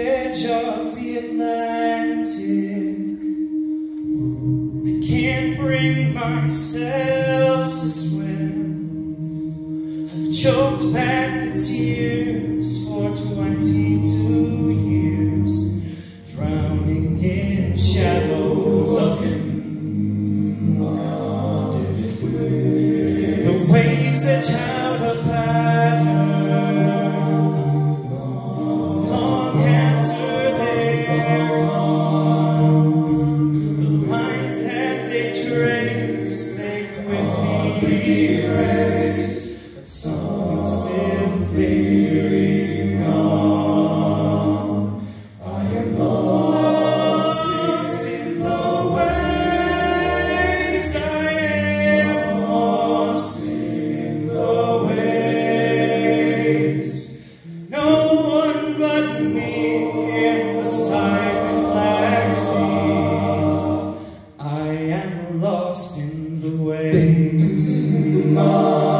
edge of the Atlantic. I can't bring myself to swim. I've choked back the tears for 22 years. be raised. to see my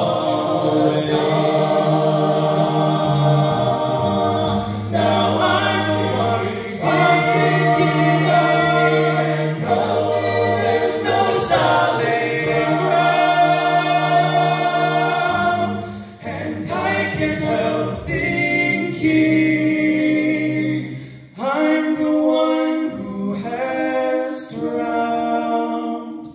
I'm the one who has drowned.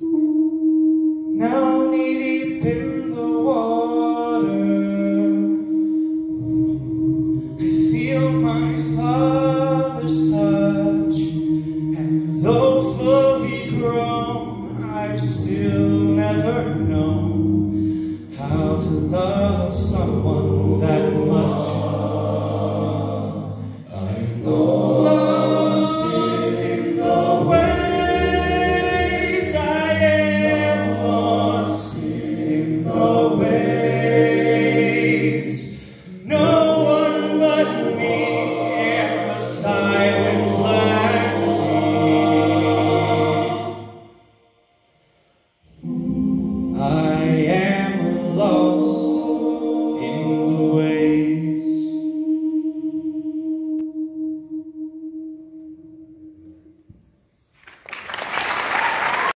Ooh. Now knee deep in the water, I feel my father's touch, and though fully grown, I've still. I am.